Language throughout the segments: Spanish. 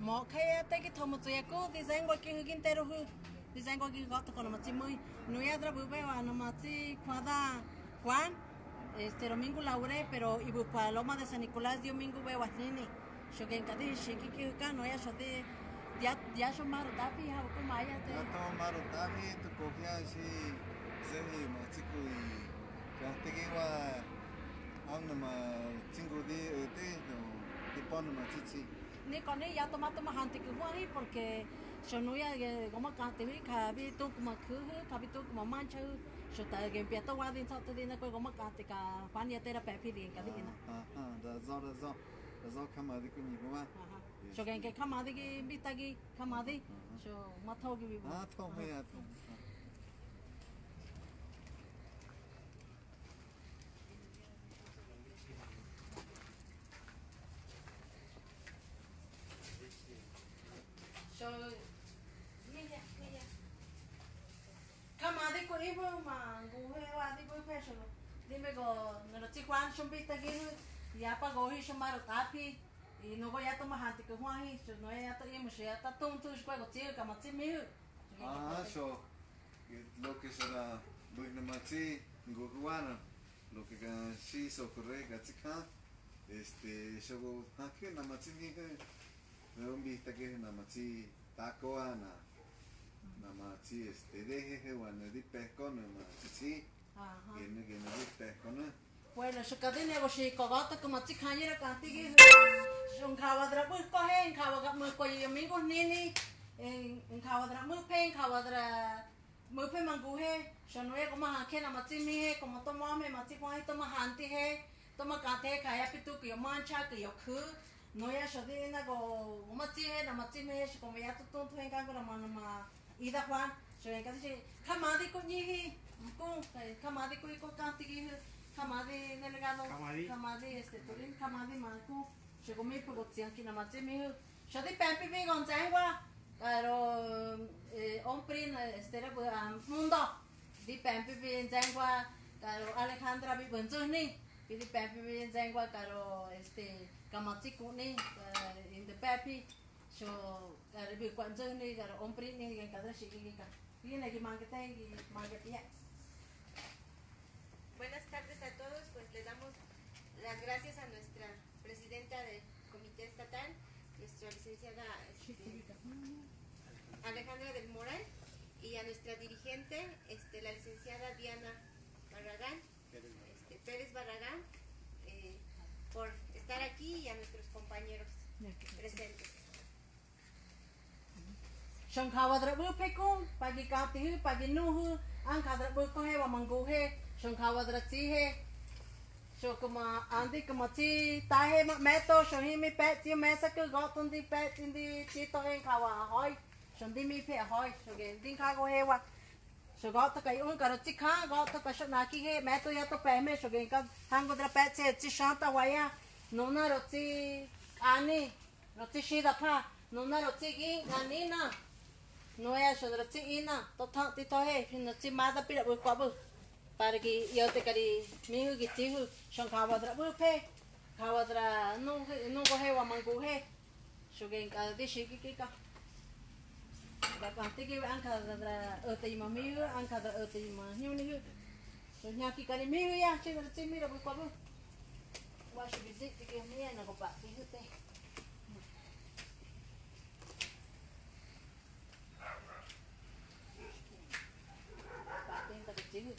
mo kaya te ki tomo tsuya ko design wa ki hugin tero hu design wa ki no ya wa no Juan. Este domingo laure pero ibu pa loma de San Nicolás domingo be wa nini shogen kadi shiki ki ka no ya ya ya sho maru tapi ha ko maya te. Ya estamos maros, David, tu cogía así, Zehi, Machico y Yanteguiwa, Aunama, Chingo de Ete, de Ponoma, Chichi. Ni con ella toma toma hante que huari porque yo no ya que como cante hui ka bi tu como khu hu ka bi tu como mancha hu yo ta que empieza a guardar todo te dina como cante ka pan ya tera pe pi din ka di na. Ah, ah, da zo, da zo, da zo kama de kuni goma. yo que que kama de que bita que kama de yo ma thau que bi Ah, to me ya to. yo mira mira kama de ko ibo ma gu he wa de ko pe so dime go no lo chi kwan shon bita que ya pa go hi shon maro tapi y no voy a tomar hante que huan hi yo no ya to yemo ya tum tu shko go chi kama chi mi Ah, so, lo que será, bueno, machi, guguana, lo que sí so correga, chica, este, yo go, ah, que na machi ni que, un vista que na machi, taco ana, na machi, este, deje que bueno, di pesco, na machi, sí, Que no di pesco, no, Bueno, yo cada día voy a cogata como si cañera cantigue. Yo encawadra pues coge, encawadra muy coye amigos nini, en encawadra muy pe, encawadra muy pe manguje. Yo no es como hanque na mati mi he, como toma me mati con esto más anti he, toma cante kaya pitu que yo mancha que yo ku. No ya yo de na go, mati he na mati me he, como ya tu tonto en cango la mano ma ida Juan. Yo en casa kamadi ko ni he, con kamadi ko iko cantigue. Kamadi delegado Kamadi. Kamadi este Turin Kamadi Marco llegó mi producción que nada más me dijo yo de Pepe me gonzangua pero eh hombre este era mundo. Di Pepe me gonzangua pero Alejandra mi bonzoni di Pepe me gonzangua pero este Kamati kuni in the Pepe yo pero bi bonzoni pero hombre ni que cada shi que viene que mangete y mangete Buenas tardes a todos, pues le damos las gracias a nuestra presidenta del Comité Estatal, nuestra licenciada este, Alejandra del Moral, y a nuestra dirigente, este, la licenciada Diana Barragán, este, Pérez Barragán, eh, por estar aquí y a nuestros compañeros presentes. Bu ko he wa mangu he shang kawa dra ti he so kuma andi kuma ti ta he ma me to so hi mi pe ti me sa ku go tun di pe ti di ti to he ka wa hoi shang di mi pe hoi so ge din ka go he wa so go ta kai un ka ro ti kha go ta ka na ki he me to ya to pe me so ge ka hang go dra pe che ti shanta wa ya no na ro ti ani ro ti shi da pa no na ro ti gi ani na no es eso de la ina to ta ti to he no ti ma da pira bu kwa bu para que yo te cari mi hu ki ti hu shon ka wa dra bu pe ka wa dra no no go he wa man go he sho gen ka de shi ki ki ka da ka ti ki an ka dra o te ma mi hu an ka da o te ma ni ni hu so nya ki cari mi hu ya chi da ti mi ra bu kwa bu wa shi bi zi ti ki mi na go pa ti hu te pa ti ka ti hu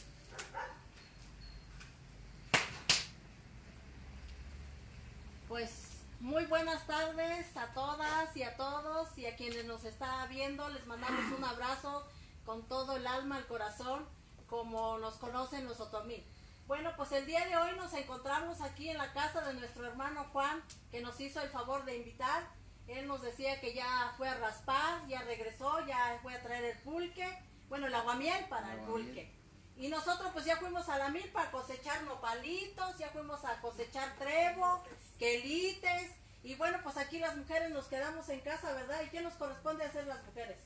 Pues muy buenas tardes a todas y a todos y a quienes nos está viendo. Les mandamos un abrazo con todo el alma, el corazón, como nos conocen los otomí. Bueno, pues el día de hoy nos encontramos aquí en la casa de nuestro hermano Juan, que nos hizo el favor de invitar. Él nos decía que ya fue a raspar, ya regresó, ya fue a traer el pulque, bueno, el aguamiel para el pulque. Y nosotros pues ya fuimos a la milpa a cosechar nopalitos, ya fuimos a cosechar trevo, quelites. Y bueno, pues aquí las mujeres nos quedamos en casa, ¿verdad? ¿Y qué nos corresponde hacer las mujeres?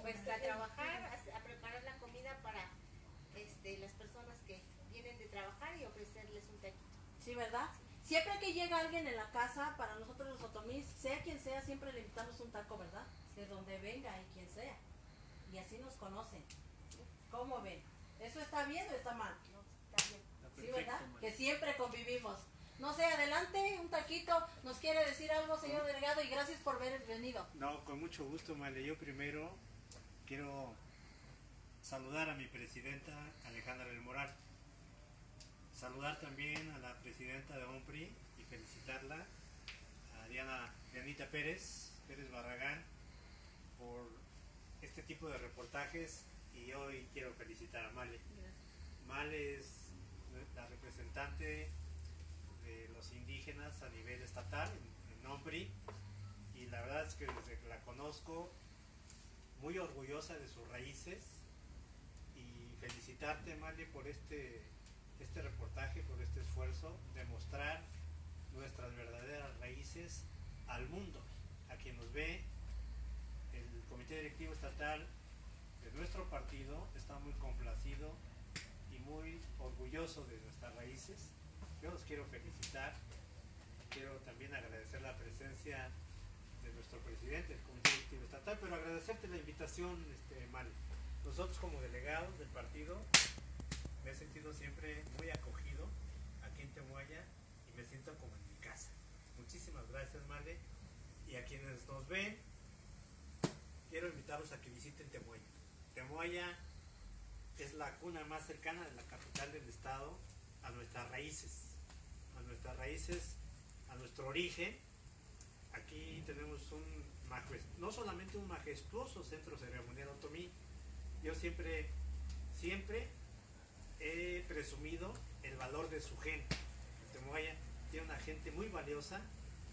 Pues a trabajar, a, a preparar la comida para este, las personas que vienen de trabajar y ofrecerles un taquito. ¿Sí, verdad? siempre que llega alguien en la casa, para nosotros los otomís, sea quien sea, siempre le invitamos un taco, ¿verdad? De donde venga y quien sea. Y así nos conocen. ¿Cómo ven? ¿Eso está bien o está mal? Está bien. Sí, ¿verdad? Que siempre convivimos. No sé, adelante, un taquito. ¿Nos quiere decir algo, señor delegado? Y gracias por haber venido. No, con mucho gusto, Male. Yo primero quiero saludar a mi presidenta Alejandra del Moral. Saludar también a la presidenta de OMPRI y felicitarla, a Diana, Dianita Pérez, Pérez Barragán, por este tipo de reportajes y hoy quiero felicitar a Male. Male es la representante de los indígenas a nivel estatal en, en OMPRI y la verdad es que desde que la conozco muy orgullosa de sus raíces y felicitarte Male por este, este reportaje, por este esfuerzo de mostrar nuestras verdaderas raíces al mundo, a quien nos ve el Comité Directivo Estatal nuestro partido está muy complacido y muy orgulloso de nuestras raíces. Yo los quiero felicitar, quiero también agradecer la presencia de nuestro presidente del Comité Estatal, pero agradecerte la invitación, este. Nosotros como delegados del partido me he sentido siempre muy acogido aquí en Temuaya y me siento como en mi casa. Muchísimas gracias, Male. Y a quienes nos ven, quiero invitarlos a que visiten Temuaya. Temuaya es la cuna más cercana de la capital del estado a nuestras raíces, a nuestras raíces, a nuestro origen. Aquí tenemos un no solamente un majestuoso centro ceremonial otomí, yo siempre, siempre he presumido el valor de su gente. Temuaya tiene una gente muy valiosa,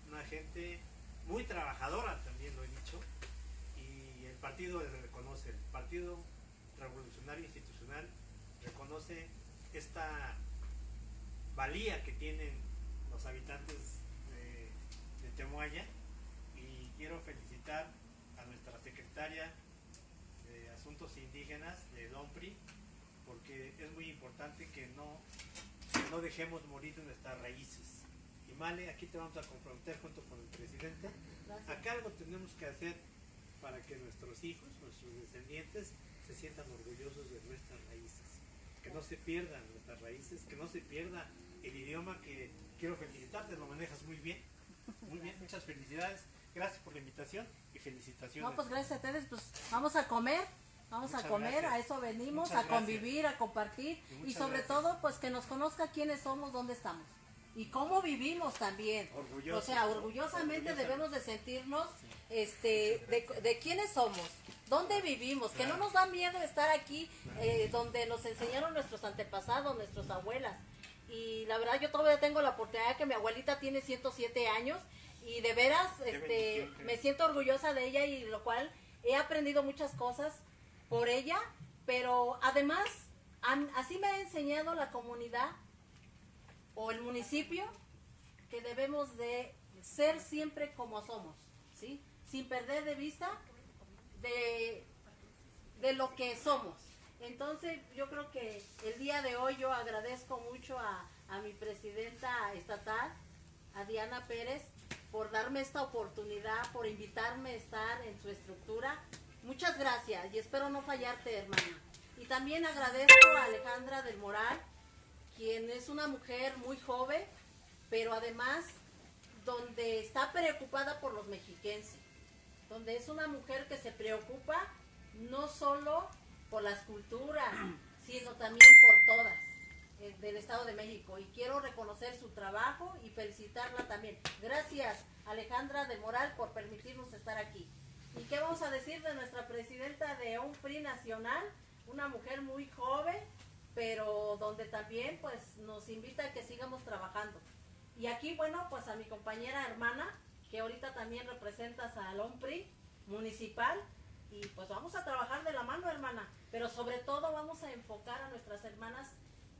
una gente muy trabajadora, también lo he dicho, partido le reconoce, el Partido Revolucionario Institucional reconoce esta valía que tienen los habitantes de, de Temuaya y quiero felicitar a nuestra secretaria de Asuntos Indígenas de DOMPRI porque es muy importante que no, que no dejemos morir nuestras raíces. Y Male, aquí te vamos a confrontar junto con el presidente. Gracias. Acá algo tenemos que hacer para que nuestros hijos, nuestros descendientes, se sientan orgullosos de nuestras raíces. Que no se pierdan nuestras raíces, que no se pierda el idioma que quiero felicitarte, lo manejas muy bien. Muy bien, muchas felicidades. Gracias por la invitación y felicitaciones. No, pues gracias a ustedes, pues vamos a comer, vamos Muchas a comer, gracias. a eso venimos, Muchas a convivir, a compartir Y sobre gracias. todo pues que nos conozca quiénes somos, dónde estamos y cómo vivimos también. Orgullosos. O sea, orgullosamente Orgullosamente. debemos de sentirnos este de, de quiénes somos, dónde vivimos, que no nos da miedo estar aquí eh, donde nos enseñaron nuestros antepasados, nuestras abuelas. Y la verdad yo todavía tengo la oportunidad que mi abuelita tiene 107 años y de veras este, me siento orgullosa de ella y lo cual he aprendido muchas cosas por ella, pero además así me ha enseñado la comunidad o el municipio que debemos de ser siempre como somos, ¿sí? Sin perder de vista de, de lo que somos. Entonces yo creo que el día de hoy yo agradezco mucho a, a mi presidenta estatal, a Diana Pérez, por darme esta oportunidad, por invitarme a estar en su estructura. Muchas gracias y espero no fallarte, hermana. Y también agradezco a Alejandra del Moral, quien es una mujer muy joven, pero además donde está preocupada por los mexiquenses, donde es una mujer que se preocupa no solo por las culturas, sino también por todas eh, del Estado de México. Y quiero reconocer su trabajo y felicitarla también. Gracias, Alejandra de Moral, por permitirnos estar aquí. ¿Y qué vamos a decir de nuestra presidenta de un PRI nacional? Una mujer muy joven, pero donde también pues nos invita a que sigamos trabajando. Y aquí, bueno, pues a mi compañera hermana, que ahorita también representas al OMPRI municipal, y pues vamos a trabajar de la mano, hermana, pero sobre todo vamos a enfocar a nuestras hermanas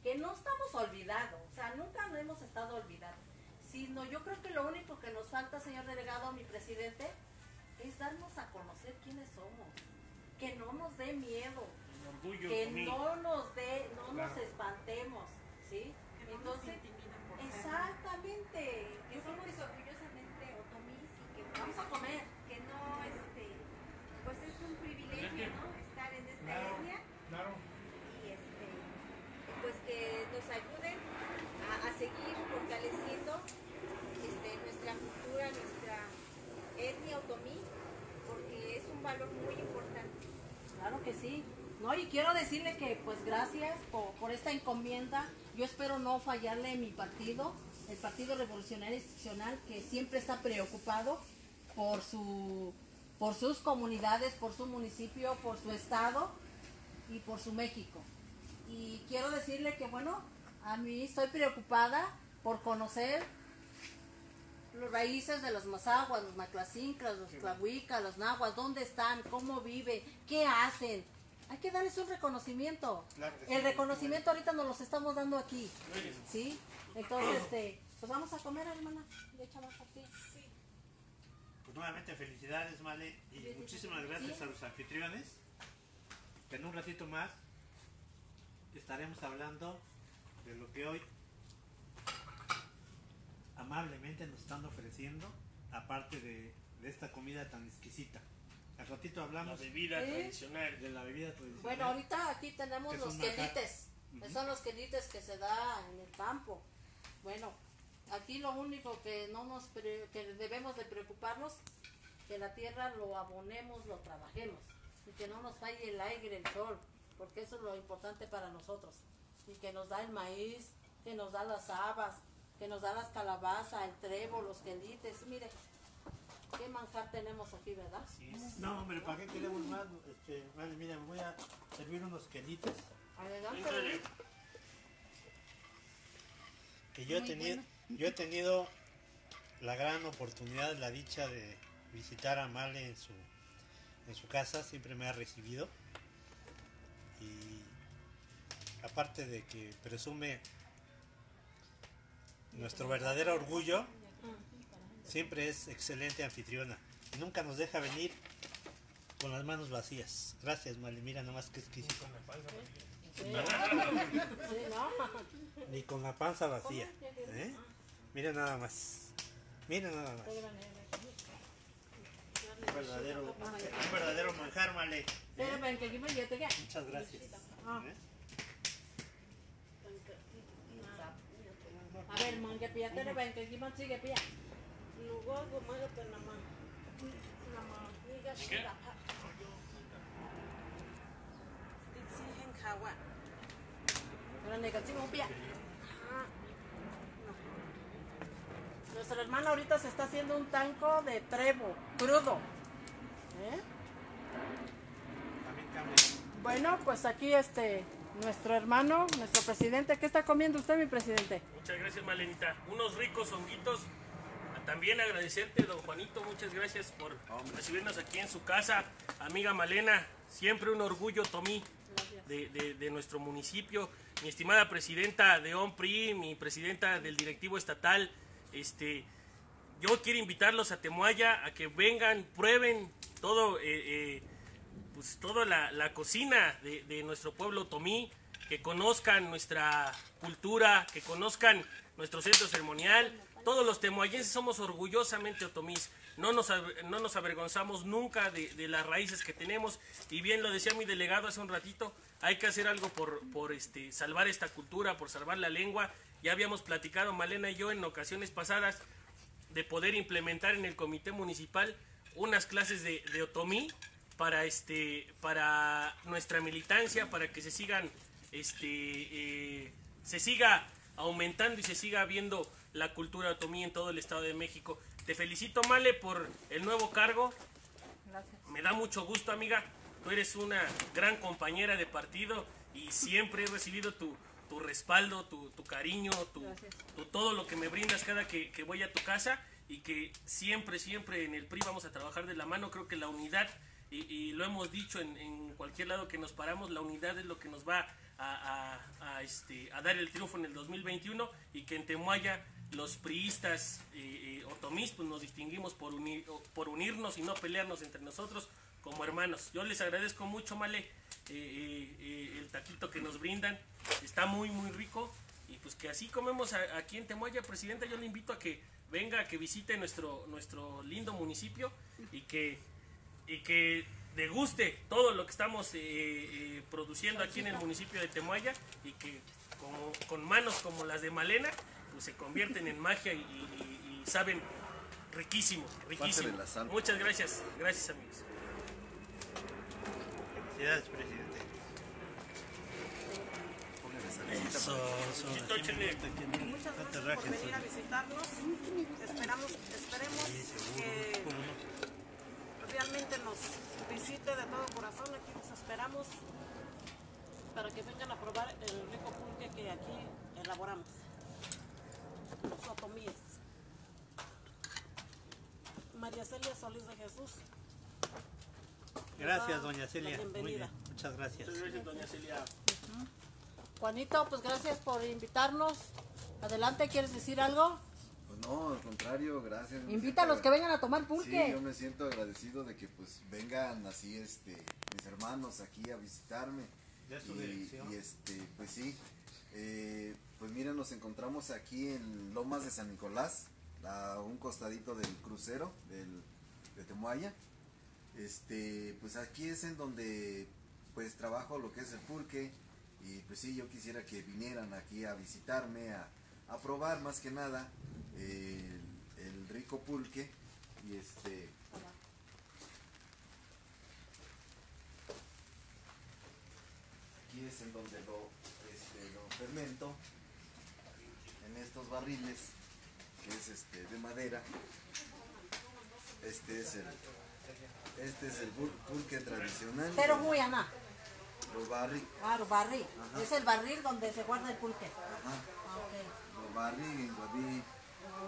que no estamos olvidados, o sea, nunca no hemos estado olvidados, sino yo creo que lo único que nos falta, señor delegado, mi presidente, es darnos a conocer quiénes somos, que no nos dé miedo, que no nos dé, no nos espantemos, ¿sí? Que Entonces, no nos exactamente, que somos orgullosamente otomís y que vamos a comer, que no este, pues es un privilegio, ¿no? Estar en esta claro, etnia. Y este, pues que nos ayuden a, seguir fortaleciendo este, nuestra cultura, nuestra etnia otomí, porque es un valor muy importante. Claro que sí. No, y quiero decirle que pues gracias por, por esta encomienda. Yo espero no fallarle en mi partido, el Partido Revolucionario Institucional, que siempre está preocupado por su por sus comunidades, por su municipio, por su estado y por su México. Y quiero decirle que bueno, a mí estoy preocupada por conocer los raíces de los mazaguas, los maclasincas, los tlahuicas, los nahuas, dónde están, cómo viven, qué hacen. Hay que darles un reconocimiento. Claro que sí. El reconocimiento ahorita nos los estamos dando aquí. ¿Sí? Entonces, este, pues vamos a comer, hermana. De chamaco, sí. Pues nuevamente felicidades, Male, y muchísimas gracias a los anfitriones. Que en un ratito más estaremos hablando de lo que hoy amablemente nos están ofreciendo, aparte de, de esta comida tan exquisita. Al ratito La hablamos bebida ¿Eh? tradicional. de la bebida tradicional. Bueno, ahorita aquí tenemos los quelites. que Son los quelites que se da en el campo. Bueno, aquí lo único que no nos pre- que debemos de preocuparnos que la tierra lo abonemos, lo trabajemos y que no nos falle el aire, el sol, porque eso es lo importante para nosotros. Y que nos da el maíz, que nos da las habas, que nos da las calabazas, el trevo, los quelites. Mire, qué manjar tenemos aquí, ¿verdad? No, hombre, ¿para qué queremos más? Este, vale, mira, me voy a servir unos quelites Adelante. Que yo he tenido, yo he tenido la gran oportunidad, la dicha de visitar a Male en su, en su casa, siempre me ha recibido y aparte de que presume nuestro verdadero orgullo, siempre es excelente anfitriona nunca nos deja venir con las manos vacías. Gracias, Male, mira nomás que exquisito. Sí, sí, ¿no? Ni con la panza vacía. ¿eh? Mira nada más. Mira nada más. Un verdadero, un verdadero manjar, Male. ¿eh? Muchas gracias. Ah. ¿eh? A ver, man, que pilla, te ven que sigue pilla. Nama. Nama, niga hen kawa. Pero negativo pilla. Nuestra hermana ahorita se está haciendo un tanco de trevo, crudo. ¿Eh? Bueno, pues aquí este, nuestro hermano, nuestro presidente, ¿qué está comiendo usted, mi presidente? Muchas gracias, Malenita. Unos ricos honguitos. También agradecerte, don Juanito. Muchas gracias por recibirnos aquí en su casa. Amiga Malena, siempre un orgullo, Tomí, de, nuestro municipio. Mi estimada presidenta de OMPRI, mi presidenta del directivo estatal. Este, yo quiero invitarlos a Temuaya a que vengan, prueben todo. eh, eh, pues toda la, la cocina de, de nuestro pueblo Tomí, que conozcan nuestra cultura, que conozcan nuestro centro ceremonial. Todos los temuayenses somos orgullosamente otomís. No nos, no nos avergonzamos nunca de, de las raíces que tenemos. Y bien lo decía mi delegado hace un ratito, hay que hacer algo por, por este, salvar esta cultura, por salvar la lengua. Ya habíamos platicado, Malena y yo, en ocasiones pasadas, de poder implementar en el comité municipal unas clases de, de otomí para este para nuestra militancia para que se sigan este eh, se siga aumentando y se siga viendo la cultura otomí en todo el estado de México te felicito Male por el nuevo cargo Gracias. me da mucho gusto, amiga. Tú eres una gran compañera de partido y siempre he recibido tu, tu respaldo, tu, tu cariño, tu, tu todo lo que me brindas cada que, que voy a tu casa y que siempre, siempre en el PRI vamos a trabajar de la mano. Creo que la unidad, y, y lo hemos dicho en, en cualquier lado que nos paramos, la unidad es lo que nos va a, a- a, este, a dar el triunfo en el 2021 y que en Temuaya los priistas eh, otomís pues nos distinguimos por, unir, por unirnos y no pelearnos entre nosotros como hermanos. Yo les agradezco mucho, Male, eh, eh, eh, el taquito que nos brindan. Está muy, muy rico. Y pues que así comemos aquí en Temuaya, Presidenta. Yo le invito a que venga, a que visite nuestro, nuestro lindo municipio y que, y que deguste todo lo que estamos produciendo aquí en el municipio de Temuaya y que con manos como las de Malena, pues, se convierten en magia y, saben riquísimo, riquísimo. Muchas gracias, gracias amigos. Felicidades, presidente. Eso, eso, Muchas gracias por venir a visitarnos. Esperamos, esperemos que realmente nos visite de todo corazón. Aquí nos esperamos para que vengan a probar el rico pulque que aquí elaboramos. Los otomíes. María Celia Solís de Jesús. Gracias, doña Celia. Muy bienvenida. bien. Muchas gracias. Muchas gracias, doña Celia. Juanito, pues gracias por invitarnos. Adelante, ¿quieres decir algo? Pues no, al contrario, gracias. Invita a los que vengan a tomar Sí, pulque. yo me siento agradecido de que pues vengan así este mis hermanos aquí a visitarme. De su y, dirección. y, este, pues sí, eh, pues mira, nos encontramos aquí en Lomas de San Nicolás, a un costadito del crucero del, de Temuaya. Este, pues aquí es en donde pues trabajo lo que es el pulque. Y pues sí, yo quisiera que vinieran aquí a visitarme, a, probar más que nada eh, el, el rico pulque. Y este aquí es en donde lo, este, lo fermento en estos barriles que es este de madera este es el este es el pul- pulque tradicional Pero muy Ana. los barri Claro, barril. Ajá. Es el barril donde se guarda el pulque. ajá Ah, ok. los barri gabi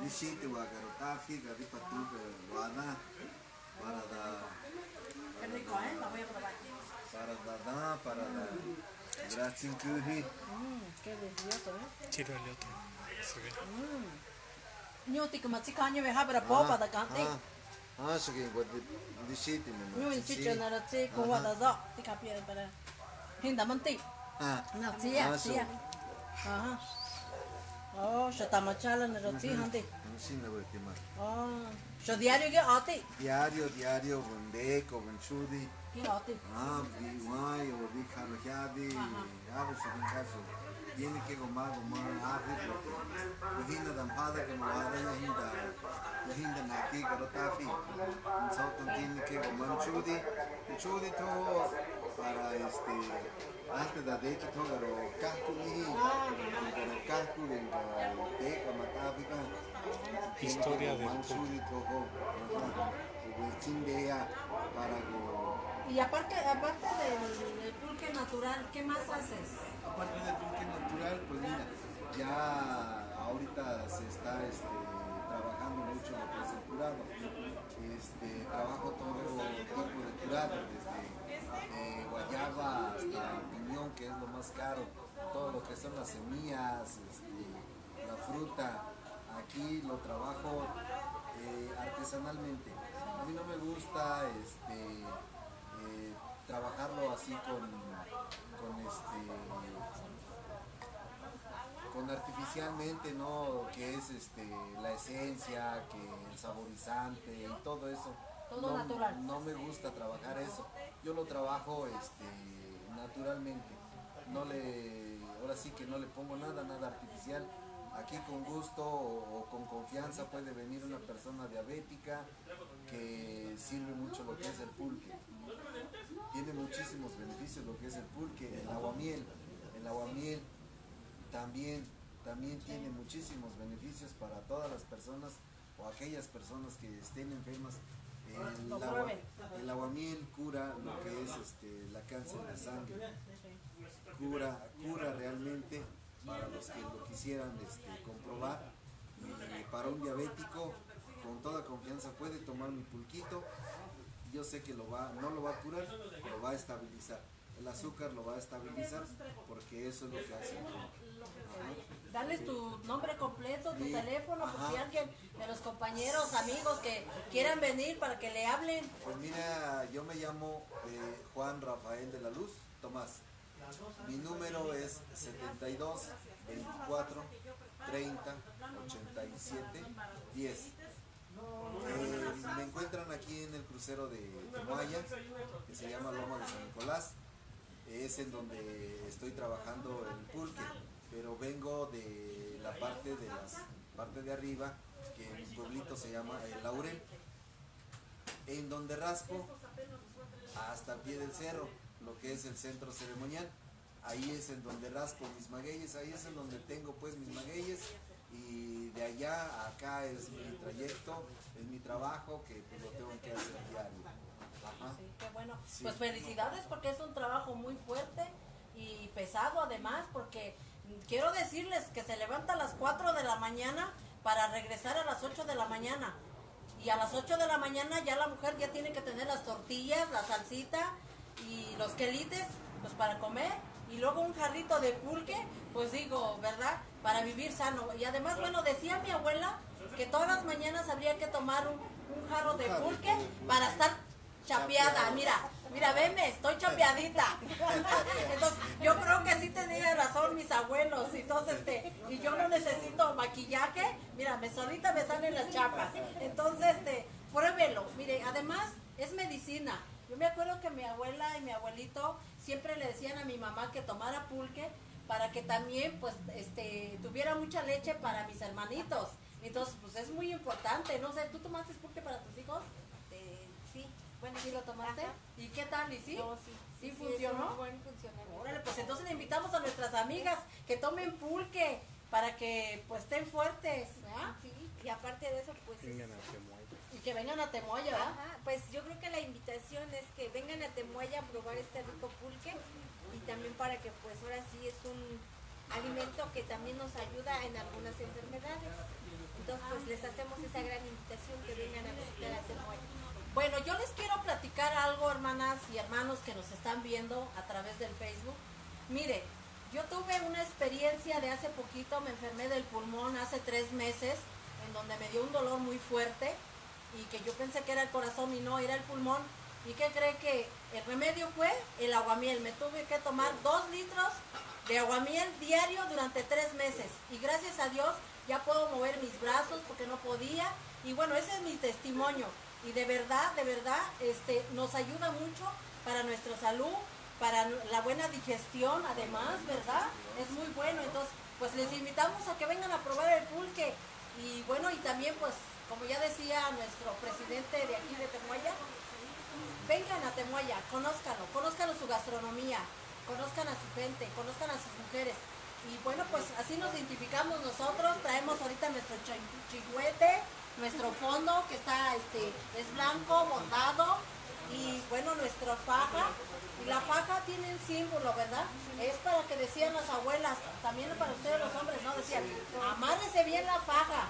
ni shite wa garotafi gabi patu wana para da Qué rico, ¿eh? La voy a probar. para da da para da gracias kuhi Mmm, qué delicioso, ¿eh? El otro. Se ve. Nyo ti kuma chi kanyo ve habra popa da kanti. ah so que wa di shite me Nyo in chi chona ra chi ko wa da zo. Ti ka pia para. Hinda man ti. ah Na chi ya, Ah, chi so. ya. Ajá. Oh, sho tamachala na ra chi handi. sin la última Oh, sho diario ge ati. diario diario bondeco bonchudi Ki ati. ah vi guay o vi caro jadi a ver si un caso tiene que gomar gomar a ver porque lo hinda dan pada que me va a dar la hinda la hinda na aquí caro tafi entonces tiene que gomar chudi chudi todo para este antes de de que todo lo casco ni pero casco de de como táfica Historia del chudi todo pues chindea para go Y aparte, aparte del, del pulque natural, ¿qué más haces? Aparte del pulque natural, pues mira, ya ahorita se está este, trabajando mucho lo que es el curado. Este, trabajo todo tipo de curado, desde eh, guayaba hasta piñón, que es lo más caro, todo lo que son las semillas, este, la fruta. Aquí lo trabajo eh, artesanalmente. A mí no me gusta este, eh, trabajarlo así con, con este con artificialmente, ¿no? Que es este la esencia, que el saborizante y todo eso. Todo no, natural. No me gusta trabajar eso. Yo lo trabajo este naturalmente. No le ahora sí que no le pongo nada, nada artificial. Aquí con gusto o, o con confianza puede venir una persona diabética que sirve mucho lo que es el pulque tiene muchísimos beneficios lo que es el pulque, el aguamiel. El aguamiel también, también tiene muchísimos beneficios para todas las personas o aquellas personas que estén enfermas. El, agua- el aguamiel cura lo que es este, la cáncer de sangre. Cura, cura realmente para los que lo quisieran este, comprobar. Y para un diabético, con toda confianza puede tomar mi pulquito yo sé que lo va, no lo va a curar, lo va a estabilizar. El azúcar lo va a estabilizar porque eso es lo que hace. Darles tu nombre completo, tu Sí. teléfono, por si alguien de los compañeros, amigos que quieran venir para que le hablen. Pues mira, yo me llamo eh, Juan Rafael de la Luz Tomás. Mi número es 72 24 30 87 10. Eh, me encuentran aquí en el crucero de Temuaya, que se llama Loma de San Nicolás. Es en donde estoy trabajando el pulque, pero vengo de la parte de las parte de arriba, que en mi pueblito se llama el Laurel, en donde raspo hasta el pie del cerro, lo que es el centro ceremonial. ahí es en donde raspo mis magueyes, ahí es en donde tengo pues mis magueyes y de allá a acá es mi trayecto, es mi trabajo que pues, lo tengo que hacer diario. Ajá. Sí, qué bueno. Sí. Pues felicidades porque es un trabajo muy fuerte y pesado además porque quiero decirles que se levanta a las 4 de la mañana para regresar a las 8 de la mañana. Y a las 8 de la mañana ya la mujer ya tiene que tener las tortillas, la salsita y los quelites pues para comer y luego un jarrito de pulque, pues digo, ¿verdad? Para vivir sano. Y además, bueno, decía mi abuela que todas las mañanas habría que tomar un, un jarro de pulque para estar. Chapeada. Mira, mira, veme, estoy chapeadita. Entonces, yo creo que sí tenía razón mis abuelos. Entonces, este, y yo no necesito maquillaje. Mira, me solita me salen las chapas. Entonces, este, pruébelo. Mire, además es medicina. Yo me acuerdo que mi abuela y mi abuelito siempre le decían a mi mamá que tomara pulque para que también pues este tuviera mucha leche para mis hermanitos. Entonces, pues es muy importante. No sé, ¿tú tomaste pulque para tus hijos? Sí, bueno, ¿Sí lo tomaste? Ajá. ¿Y qué tal? ¿Y sí? No, sí. ¿Sí es funcionó? un buen funcionamiento. Órale, pues entonces le invitamos a nuestras amigas que tomen pulque para que pues estén fuertes, ¿verdad? Sí, y aparte de eso, pues... es- Y que vengan a Temoya, ¿verdad? Ajá, pues yo creo que la invitación es que vengan a Temuaya a probar este rico pulque y también para que pues ahora sí es un alimento que también nos ayuda en algunas enfermedades. Entonces pues les hacemos esa gran invitación que vengan a visitar a Temuaya. Bueno, yo les quiero platicar algo, hermanas y hermanos que nos están viendo a través del Facebook. Mire, yo tuve una experiencia de hace poquito, me enfermé del pulmón hace tres meses, en donde me dio un dolor muy fuerte y que yo pensé que era el corazón y no, era el pulmón. ¿Y qué cree que el remedio fue el aguamiel? Me tuve que tomar dos litros de aguamiel diario durante tres meses. Y gracias a Dios ya puedo mover mis brazos porque no podía. Y bueno, ese es mi testimonio. Y de verdad, de verdad, este, nos ayuda mucho para nuestra salud, para la buena digestión, además, ¿verdad? Es muy bueno. Entonces, pues les invitamos a que vengan a probar el pulque. Y bueno, y también, pues, como ya decía nuestro presidente de aquí de Temuaya, vengan a Temuaya, conózcanlo, conózcanlo su gastronomía, conozcan a su gente, conozcan a sus mujeres. Y bueno, pues así nos identificamos nosotros, traemos ahorita nuestro chi- chigüete, nuestro fondo que está, este, es blanco, bordado, y bueno, nuestra faja. Y la faja tiene un símbolo, ¿verdad? Es para que decían las abuelas, también para ustedes los hombres, ¿no? Decían, amárrese bien la faja.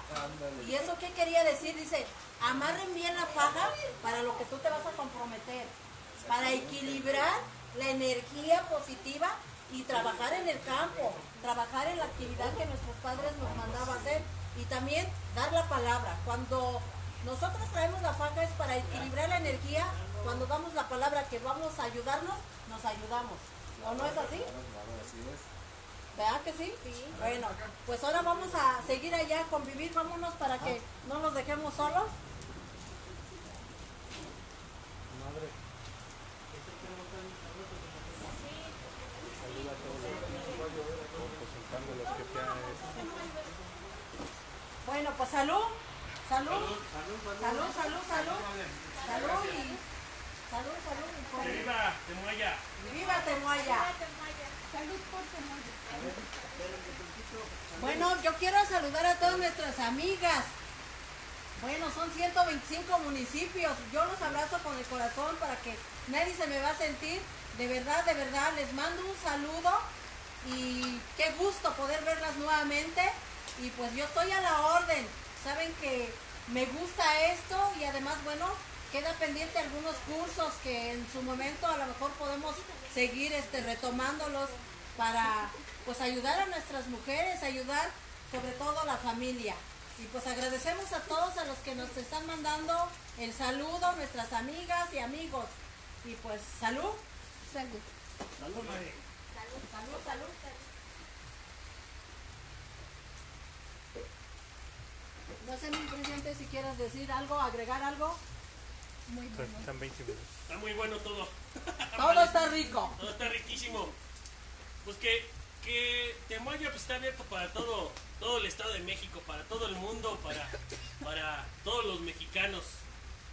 ¿Y eso qué quería decir? Dice, amarren bien la faja para lo que tú te vas a comprometer, para equilibrar la energía positiva y trabajar en el campo, trabajar en la actividad que nuestros padres nos mandaban hacer y también dar la palabra. Cuando nosotros traemos la faja es para equilibrar la energía, cuando damos la palabra que vamos a ayudarnos, nos ayudamos. ¿O no es así? ¿Verdad que sí? Sí. Bueno, pues ahora vamos a seguir allá a convivir, vámonos para que no nos dejemos solos. Bueno, pues salud, salud, salud, salud, salud, salud y salud, salud y ¡Que con- viva Temuaya! viva Temuaya. Bueno, yo quiero saludar a todas nuestras amigas. Bueno, son 125 municipios. Yo los abrazo con el corazón para que nadie se me va a sentir. De verdad, de verdad, les mando un saludo y qué gusto poder verlas nuevamente. Y pues yo estoy a la orden. Saben que me gusta esto y además, bueno, queda pendiente algunos cursos que en su momento a lo mejor podemos seguir este, retomándolos para pues ayudar a nuestras mujeres, ayudar sobre todo a la familia. Y pues agradecemos a todos a los que nos están mandando el saludo, nuestras amigas y amigos. Y pues salud. Salud. Salud, madre. Salud, salud. No sé, mi presidente, si quieres decir algo, agregar algo. Está muy bueno todo. Todo está rico. Todo está riquísimo. Pues que, que Temoya pues, está abierto para todo, todo el Estado de México, para todo el mundo, para, para todos los mexicanos.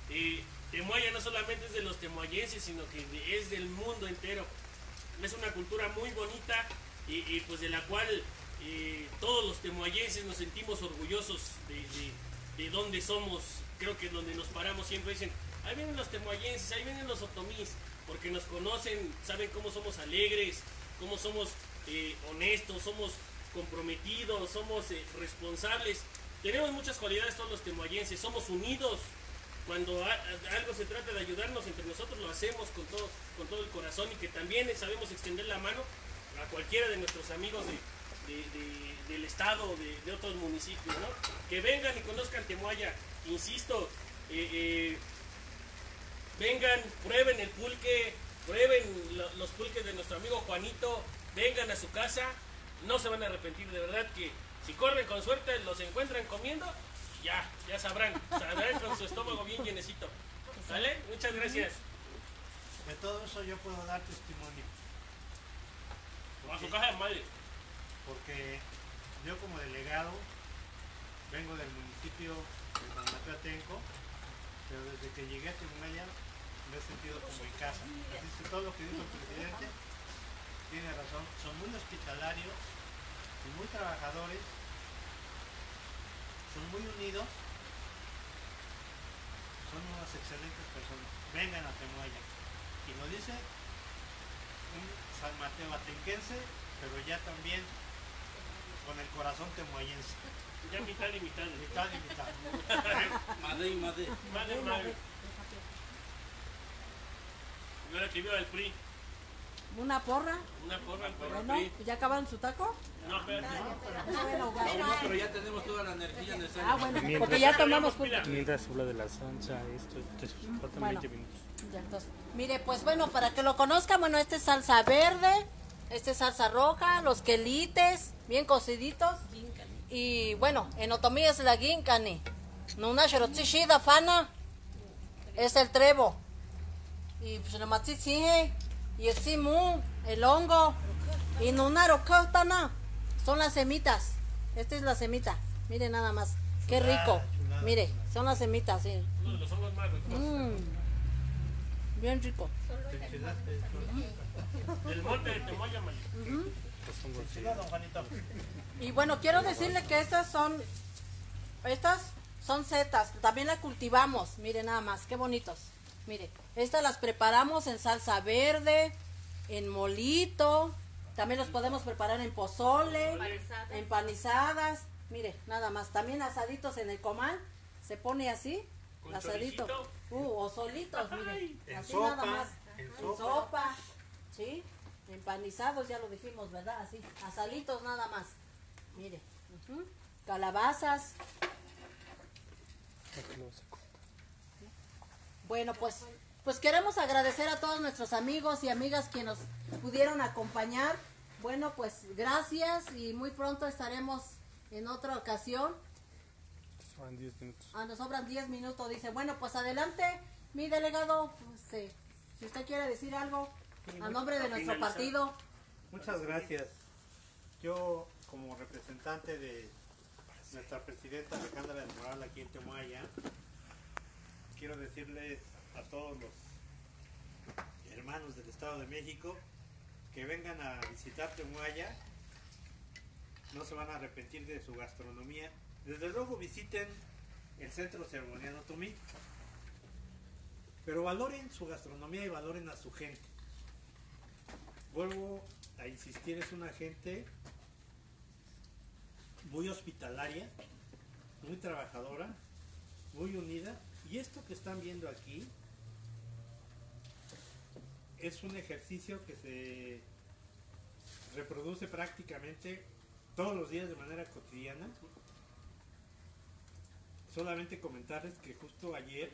Eh, Temoya no solamente es de los temoyenses, sino que es del mundo entero. es una cultura muy bonita y, y, pues de la cual todos los temoayenses nos sentimos orgullosos de, de, de dónde somos. Creo que donde nos paramos siempre dicen, ahí vienen los temoayenses, ahí vienen los otomís, porque nos conocen, saben cómo somos alegres, cómo somos eh, honestos, somos comprometidos, somos eh, responsables. Tenemos muchas cualidades todos los temoayenses, somos unidos. Cuando algo se trata de ayudarnos entre nosotros, lo hacemos con todo, con todo el corazón y que también sabemos extender la mano a cualquiera de nuestros amigos de, de- de- del estado, de, de otros municipios, ¿no? Que vengan y conozcan Temoaya. Insisto, eh, eh, vengan, prueben el pulque, prueben lo- los pulques de nuestro amigo Juanito, vengan a su casa, no se van a arrepentir, de verdad que si corren con suerte los encuentran comiendo, ya, ya sabrán, sabrán con su estómago bien llenecito. ¿Sale? Muchas gracias. De todo eso yo puedo dar testimonio. A su caja de madre. Porque yo como delegado vengo del municipio de Manacatenco, pero desde que llegué a Timaya me he sentido como en casa. Así que todo lo que dijo el presidente tiene razón. Son muy hospitalarios y muy trabajadores, son muy unidos, son unas excelentes personas. Vengan a Temuaya. Y lo dice un San Mateo atenquense, pero ya también con el corazón temuayense. Ya mitad y mitad. Mitad y mitad. Madre y madre. Madre, madre. Y ahora que viva el PRI. Una porra. Una porra al perro Bueno, PRI. ¿ya acabaron su taco? No, espérate. Bueno, bueno. No, pero ya tenemos toda la energía necesaria. Ah, bueno, porque ya tomamos. Mientras habla de la salsa, esto, te faltan Bueno. 20 minutos. Ya, entonces, mire, pues bueno, para que lo conozcan, bueno, este es salsa verde, este es salsa roja, los quelites, bien cociditos. Y bueno, en otomí es la gincani. Nuna shida fana. Es el trevo. Y pues la matzitzi, y el simu, el hongo. Y nuna rocotana. Son las semitas. Esta es la semita. Mire nada más. Qué rico. Mire, son las semitas, sí. Uno de los hongos más ricos. Mm. Bien rico. Del monte de Temoya. Y bueno, quiero decirle que estas son, estas son setas, también las cultivamos, mire nada más, qué bonitos. Mire, estas las preparamos en salsa verde, en molito, también los podemos preparar en pozole, empanizadas, mire, nada más, también asaditos en el comal, se pone así, asadito, choricito. Uh, o solitos, mire, En así sopa, nada más, en sopa. sopa, ¿sí? Empanizados, ya lo dijimos, ¿verdad? Así, asaditos nada más. Mire, calabazas. Bueno, pues, pues queremos agradecer a todos nuestros amigos y amigas que nos pudieron acompañar. Bueno, pues gracias y muy pronto estaremos en otra ocasión. Son 10 minutos. Ah, nos sobran 10 minutos, dice. Bueno, pues adelante, mi delegado. Este, si usted quiere decir algo a nombre de nuestro partido. Muchas gracias. Yo, como representante de nuestra presidenta Alejandra del Moral aquí en Temuaya, quiero decirles a todos los hermanos del Estado de México que vengan a visitar Temuaya. No se van a arrepentir de su gastronomía. Desde luego visiten el Centro Ceremonial Tomí. Pero valoren su gastronomía y valoren a su gente. Vuelvo a insistir, es una gente muy hospitalaria, muy trabajadora, muy unida. Y esto que están viendo aquí es un ejercicio que se reproduce prácticamente todos los días de manera cotidiana. Solamente comentarles que justo ayer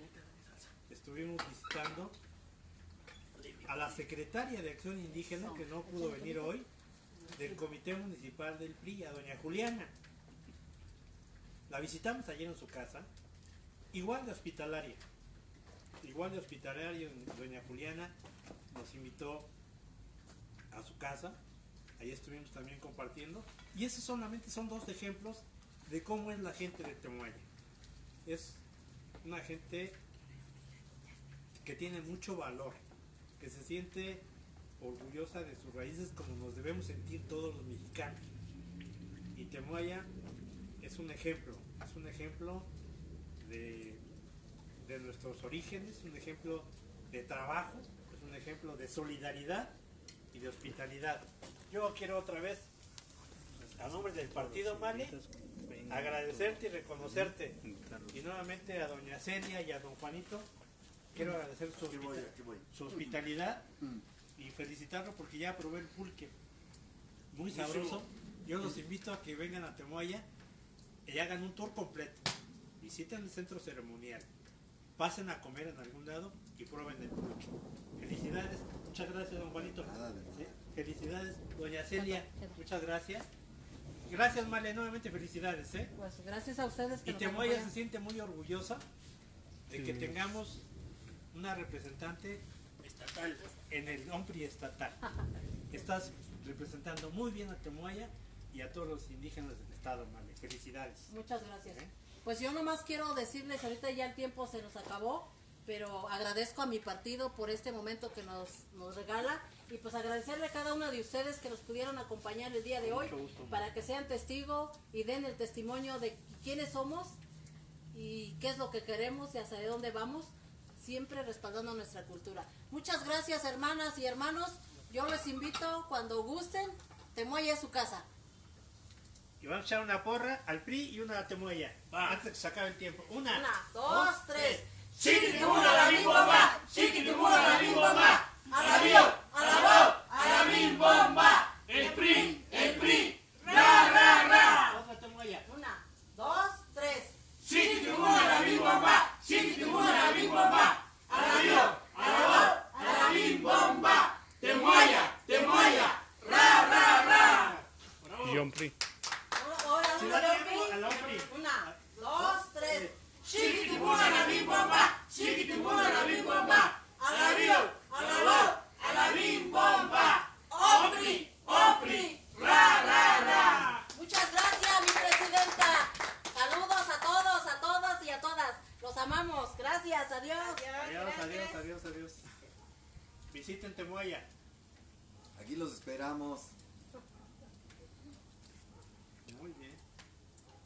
estuvimos visitando a la secretaria de Acción Indígena, que no pudo venir hoy, del Comité Municipal del PRI, a doña Juliana. La visitamos ayer en su casa, igual de hospitalaria, igual de hospitalaria, doña Juliana nos invitó a su casa, ahí estuvimos también compartiendo, y esos solamente son dos ejemplos de cómo es la gente de Temuaya. Es una gente que tiene mucho valor, que se siente orgullosa de sus raíces como nos debemos sentir todos los mexicanos. Y Temoaya es un ejemplo, es un ejemplo de, de nuestros orígenes, un ejemplo de trabajo, es un ejemplo de solidaridad y de hospitalidad. Yo quiero otra vez, a nombre del partido Male, agradecerte y reconocerte. Y nuevamente a doña Celia y a don Juanito, quiero agradecer su, hospita- su hospitalidad y felicitarlo porque ya probé el pulque. Muy sabroso. Yo los invito a que vengan a Temoaya y hagan un tour completo. Visiten el centro ceremonial. Pasen a comer en algún lado y prueben el pulque. Felicidades. Muchas gracias, don Juanito. Nada de nada. Sí, Felicidades, doña Celia. Muchas gracias. Gracias, Male. Nuevamente felicidades. ¿eh? Pues gracias a ustedes que Y nos Temoaya se siente muy orgullosa de que tengamos una representante Estatal. en el OMPRI estatal. Estás representando muy bien a Temoaya y a todos los indígenas del estado, Male. Felicidades. Muchas gracias. ¿Eh? Pues yo nomás quiero decirles, ahorita ya el tiempo se nos acabó, pero agradezco a mi partido por este momento que nos, nos regala y pues agradecerle a cada uno de ustedes que nos pudieron acompañar el día de hoy para que sean testigo y den el testimonio de quiénes somos y qué es lo que queremos y hacia dónde vamos, siempre respaldando nuestra cultura. Muchas gracias hermanas y hermanos, yo les invito cuando gusten, Temoya es su casa. Y vamos a echar una porra al PRI y una a Temoaya. Va. Antes que se acabe el tiempo. Una, Una, dos, tres. ¡Chiquitimuna la mi bomba! ¡Chiquitimuna la mi bomba! ¡Alabío! ¡Alabao! ¡Alabim bomba! ¡El PRI! ¡El PRI! ¡Ra, ra, ra! Una, dos, tres. ¡Chiquitimuna la mi bomba! ¡Chiquitimuna la mi bomba! ¡Alabío! ¡Alabao! ¡Alabim bomba! ¡Temuaya! ¡Temuaya! ¡Ra, ra, ra! Yompri. Ahora, Si una, da dos, tiempo, al OMPRI. Una, dos, tres. ¡Chiquitimuna la mi bomba! ¡Chiquitimuna la mi bomba! ¡Alabío! ¡Alabim bomba! ¡Opri! ¡Opri! ¡Ra, ra, ra! Muchas gracias, mi presidenta. Saludos a todos, a todas y a todas. Los amamos. Gracias, adiós. Adiós, adiós, adiós, adiós. Visiten Temoaya. Aquí los esperamos.